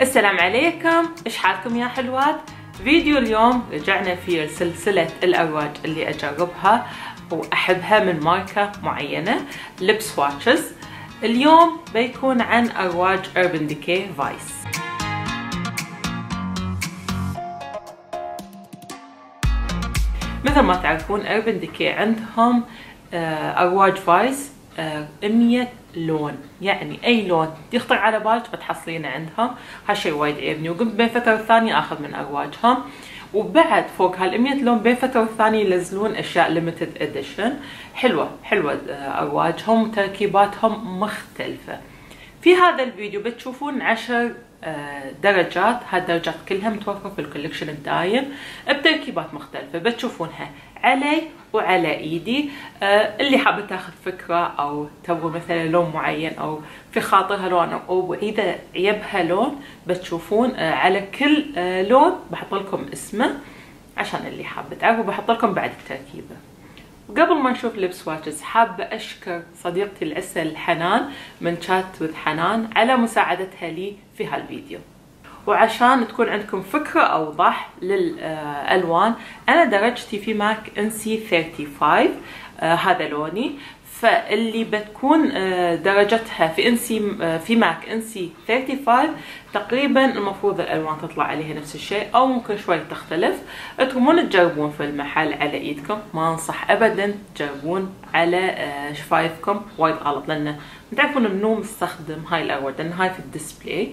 السلام عليكم. إيش حالكم يا حلوات؟ فيديو اليوم رجعنا في سلسلة الأرواج اللي أجربها وأحبها من ماركة معينة lip swatches اليوم بيكون عن أرواج Urban Decay Vice مثل ما تعرفون Urban Decay عندهم أرواج Vice 100 لون. يعني أي لون يخطر على بالك بتحصلينه عندهم. هالشيء وايد عايبني. وقمت بين فترة والثانية آخذ من ارواجهم وبعد فوق هال 100 لون بين فترة والثانية ينزلون أشياء limited edition حلوة حلوة ارواجهم وتركيباتهم مختلفة. في هذا الفيديو بتشوفون عشر درجات هالدرجات كلها متوفرة في ال collection الدايم بتركيبات مختلفة بتشوفونها علي وعلى ايدي. اللي حابة تاخذ فكرة أو تبغى مثلا لون معين أو في خاطرها لون أو إذا عيبها لون بتشوفون على كل لون بحط لكم اسمه عشان اللي حابة تعرفوا بحط لكم بعد التركيبة. وقبل ما نشوف لب سواتشز حابة أشكر صديقتي العسل حنان من شات وذ حنان على مساعدتها لي في هالفيديو. وعشان تكون عندكم فكرة أوضح للألوان أنا درجتي في MAC NC 35 آه هذا لوني. فاللي بتكون درجتها في NC في MAC NC 35 تقريبا المفروض الألوان تطلع عليها نفس الشيء أو ممكن شوي تختلف. تقومون تجربون في المحل على إيدكم ما أنصح ابدا تجربون على شفايفكم وايد غلط لأن تعرفون منو مستخدم هاي الالوان لأن هاي في ال display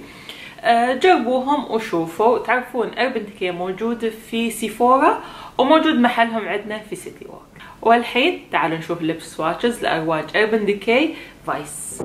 جربوهم وشوفوا تعرفون Urban Decay موجود في Sephora وموجود محلهم عندنا في City Walk والحين تعالوا نشوف lip swatches لأرواج Urban Decay Vice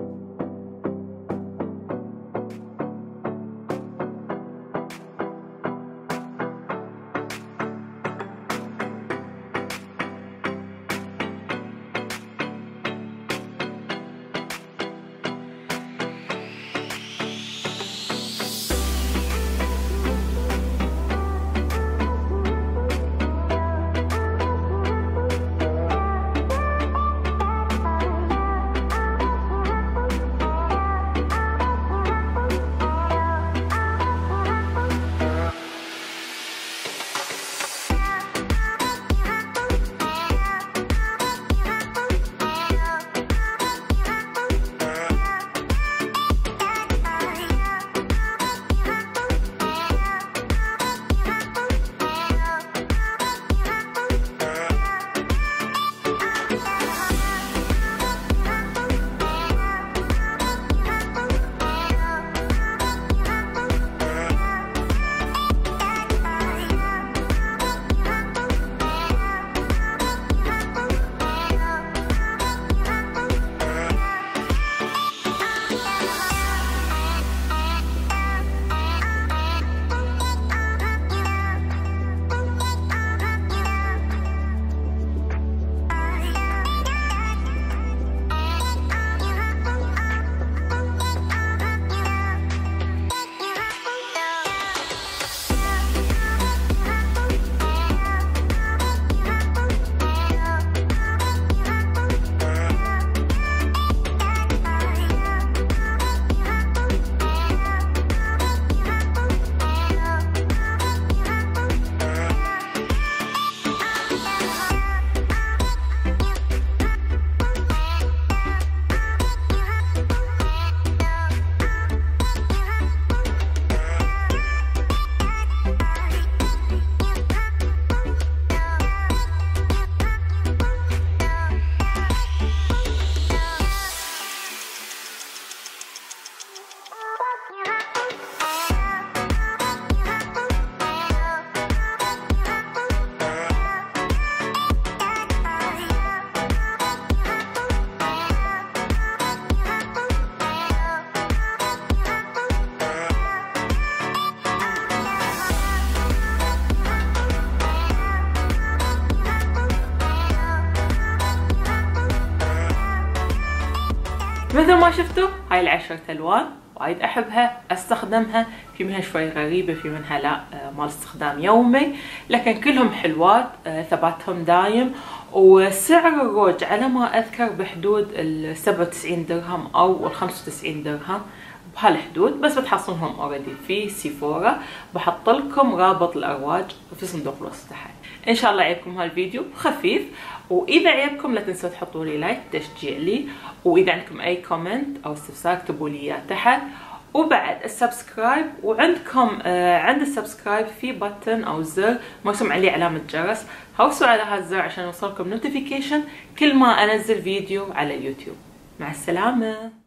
مثل ما شفتوا هاي العشرة الوان وايد أحبها أستخدمها. في منها شوي غريبة في منها لا مال استخدام يومي. لكن كلهم حلوات ثباتهم دايم. وسعر الروج على ما أذكر بحدود ال 97 درهم أو ال 95 درهم. بهالحدود بس بتحصلونهم already في Sephora. بحط لكم رابط الأرواج في صندوق الوصف تحت إن شاء الله يعجبكم هالفيديو خفيف. وإذا عجبكم لا تنسوا تحطوا لي like تشجيع لي. وإذا عندكم أي comment أو استفسار اكتبوا لي إياه تحت. وبعد ال subscribe. وعندكم آه عند ال subscribe في button أو زر مرسوم عليه علامة جرس. دوسوا على هالزر عشان يوصلكم notification كل ما أنزل فيديو على اليوتيوب. مع السلامة.